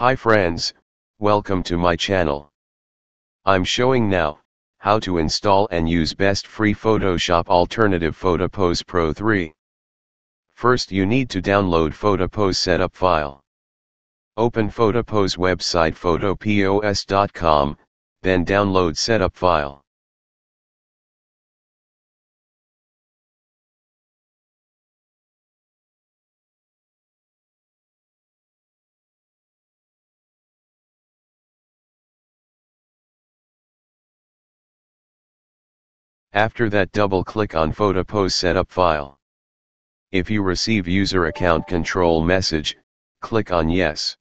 Hi friends, welcome to my channel. I'm showing now, how to install and use best free Photoshop alternative PhotoPos Pro 3. First you need to download PhotoPos setup file. Open PhotoPos website photopos.com, then download setup file. After that double click on PhotoPos setup file. If you receive user account control message, click on yes.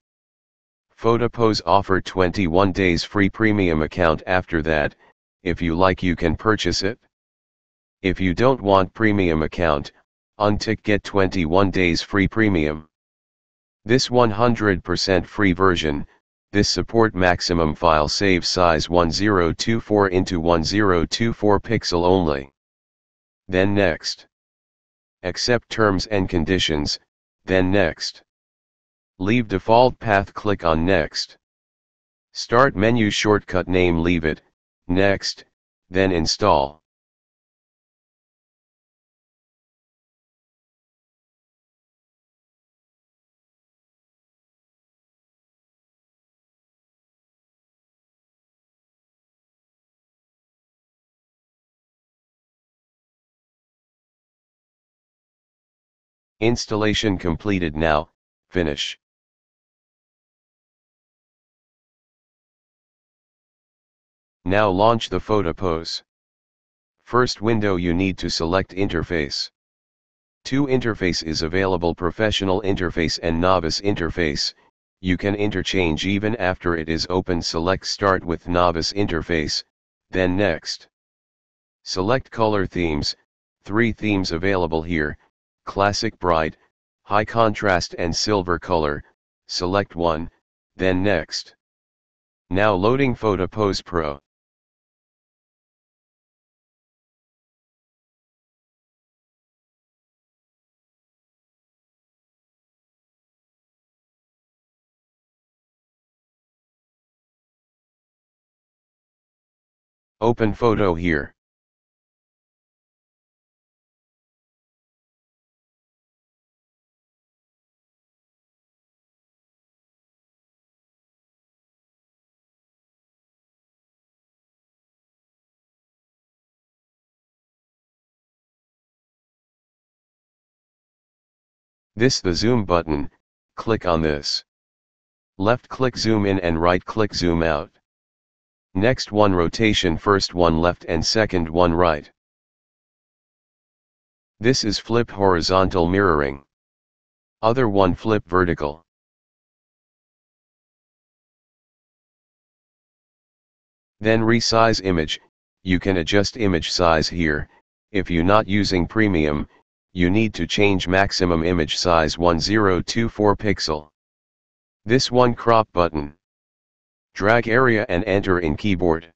PhotoPos offer 21 days free premium account after that, if you like you can purchase it. If you don't want premium account, untick get 21 days free premium. This 100% free version, this support maximum file save size 1024 into 1024 pixel only. Then next. Accept terms and conditions, then next. Leave default path click on next. Start menu shortcut name leave it, next, then install. Installation completed now, finish. Now launch the Photo PhotoPos. First window you need to select interface. Two interface is available professional interface and novice interface, you can interchange even after it is open select start with novice interface, then next. Select color themes, three themes available here, classic bright, high contrast and silver color, select one, then next. Now loading Photo PhotoPos Pro. Open photo here. This the zoom button, click on this. Left click zoom in and right click zoom out. Next one rotation first one left and second one right. This is flip horizontal mirroring. Other one flip vertical. Then resize image, you can adjust image size here, if you not using premium, you need to change maximum image size 1024 pixel. This one crop button. Drag area and enter in keyboard.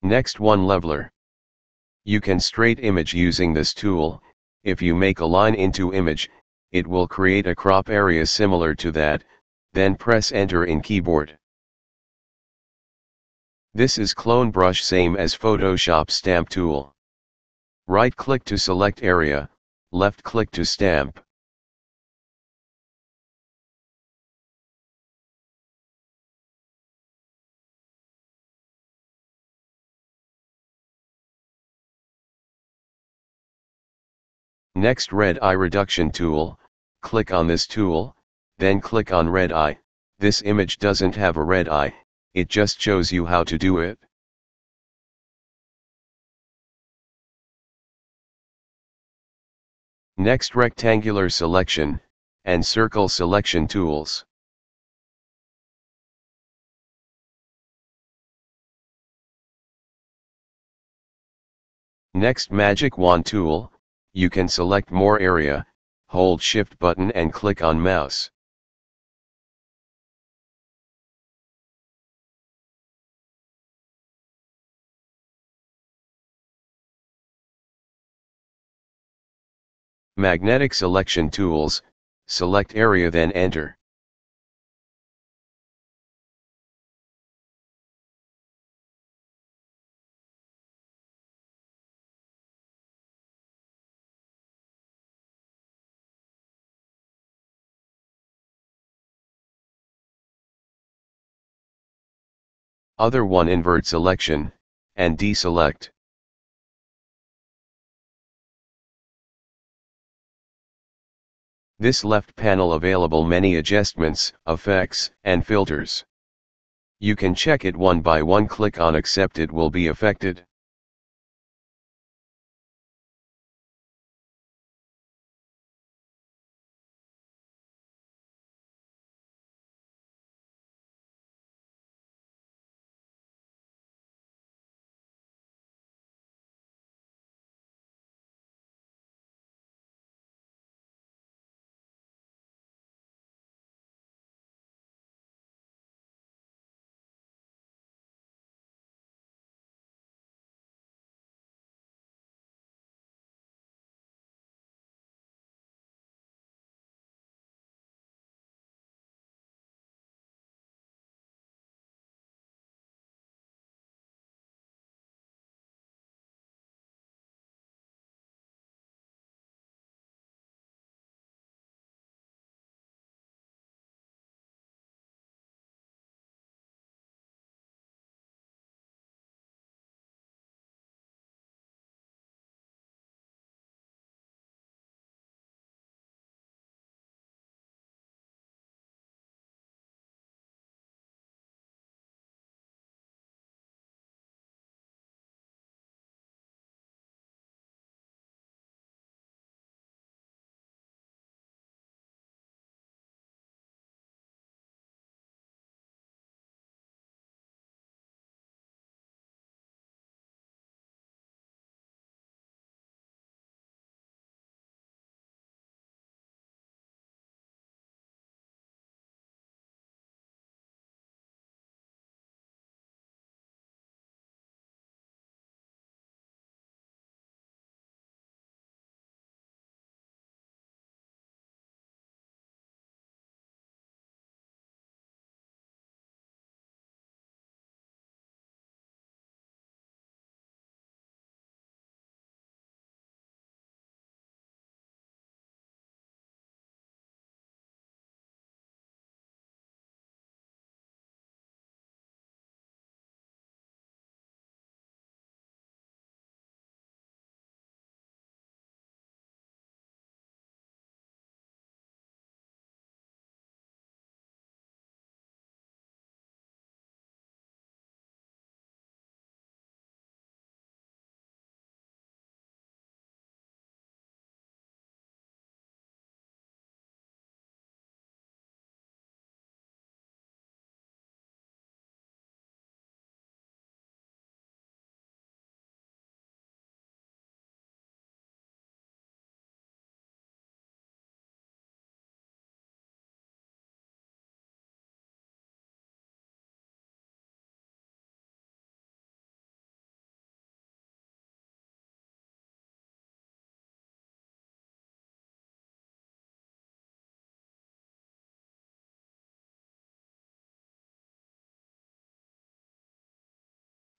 Next one leveler. You can straight image using this tool, if you make a line into image, it will create a crop area similar to that, then press enter in keyboard. This is clone brush same as Photoshop stamp tool. Right click to select area, left click to stamp. Next red eye reduction tool, click on this tool, then click on red eye, this image doesn't have a red eye, it just shows you how to do it. Next rectangular selection, and circle selection tools. Next magic wand tool, you can select more area, hold shift button and click on mouse. Magnetic selection tools, select area then enter. Other one invert selection, and deselect. This left panel available many adjustments, effects, and filters. You can check it one by one click on accept it will be affected.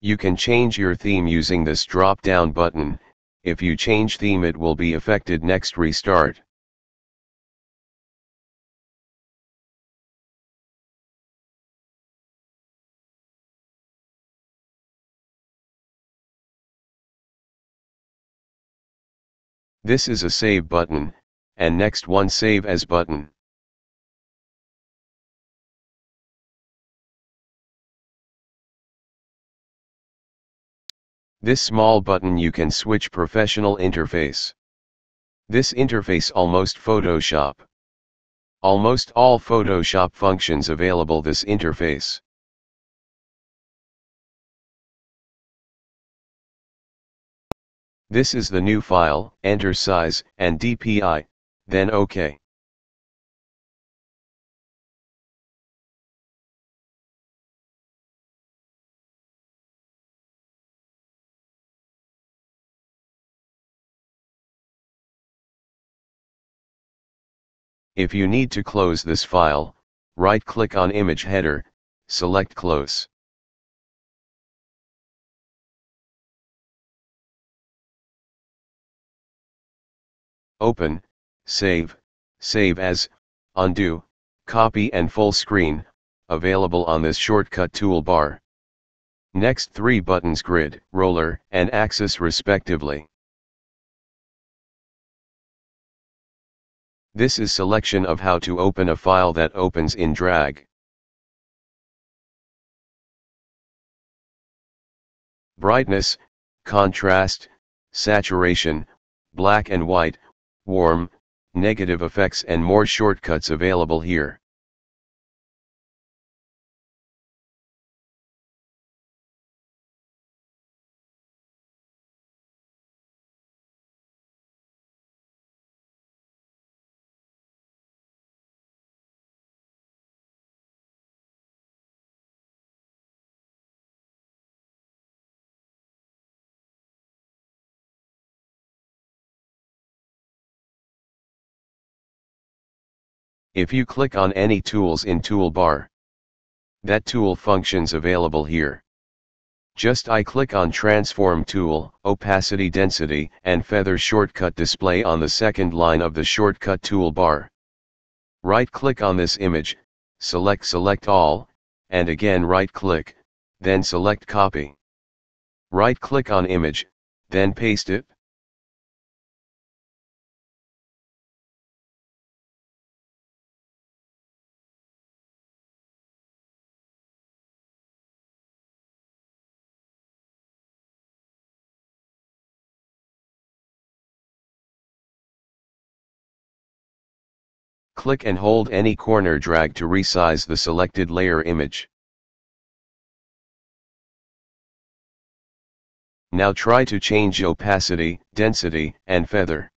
You can change your theme using this drop down button, if you change theme it will be affected next restart. This is a save button, and next one save as button. This small button you can switch professional interface. This interface almost Photoshop. Almost all Photoshop functions available this interface. This is the new file, enter size and DPI, then OK. If you need to close this file, right-click on Image Header, select Close. Open, Save, Save as, Undo, Copy and Full Screen, available on this shortcut toolbar. Next three buttons Grid, Roller, and Axis respectively. This is selection of how to open a file that opens in drag. Brightness, contrast, saturation, black and white, warm, negative effects and more shortcuts available here. If you click on any tools in toolbar, that tool functions available here. Just I click on transform tool, opacity density and feather shortcut display on the second line of the shortcut toolbar. Right click on this image, select select all, and again right click, then select copy. Right click on image, then paste it. Click and hold any corner drag to resize the selected layer image. Now try to change opacity, density, and feather.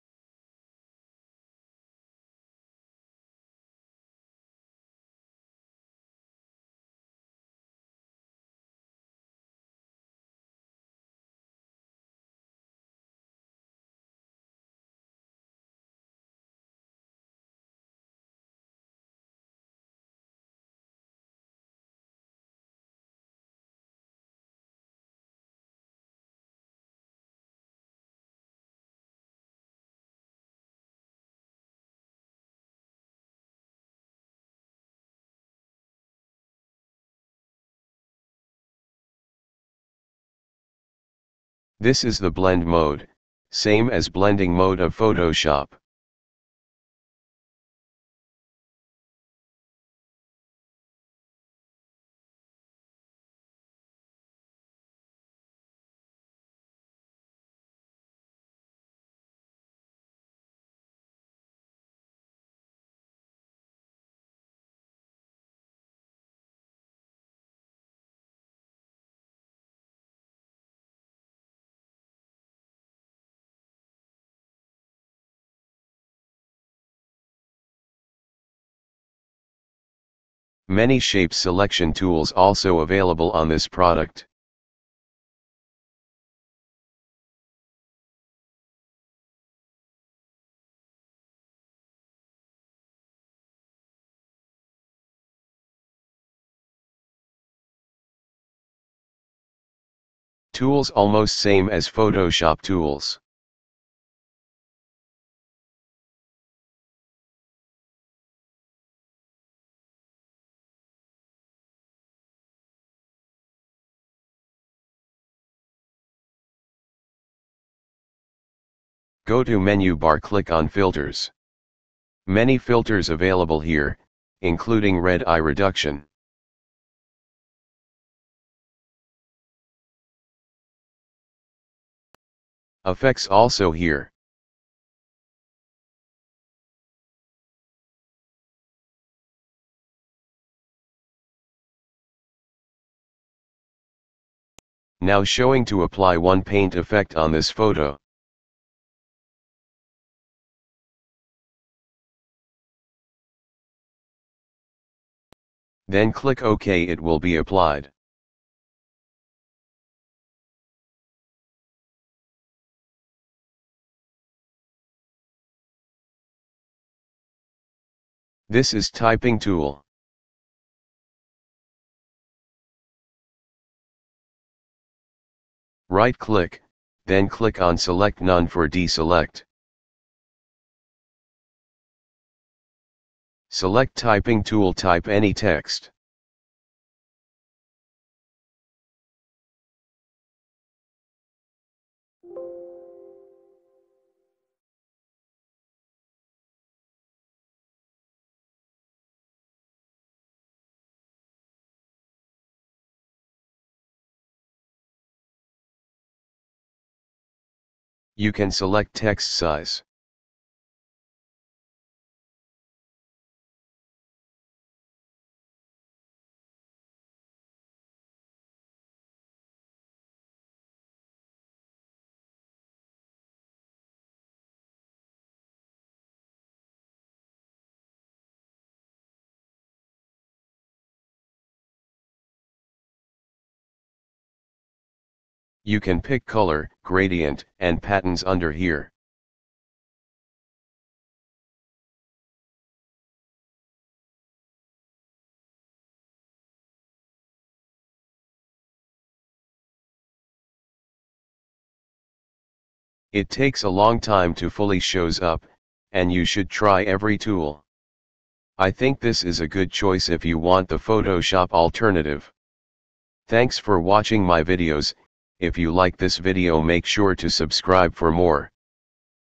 This is the blend mode, same as blending mode of Photoshop. Many shape selection tools also available on this product. Tools almost same as Photoshop tools. Go to menu bar click on filters. Many filters available here, including red eye reduction. Effects also here. Now showing to apply one paint effect on this photo. Then click OK it will be applied. This is typing tool. Right click, then click on select none for deselect. Select typing tool type any text. You can select text size. You can pick color, gradient, and patterns under here. It takes a long time to fully shows up, and you should try every tool. I think this is a good choice if you want the Photoshop alternative. Thanks for watching my videos, if you like this video make sure to subscribe for more.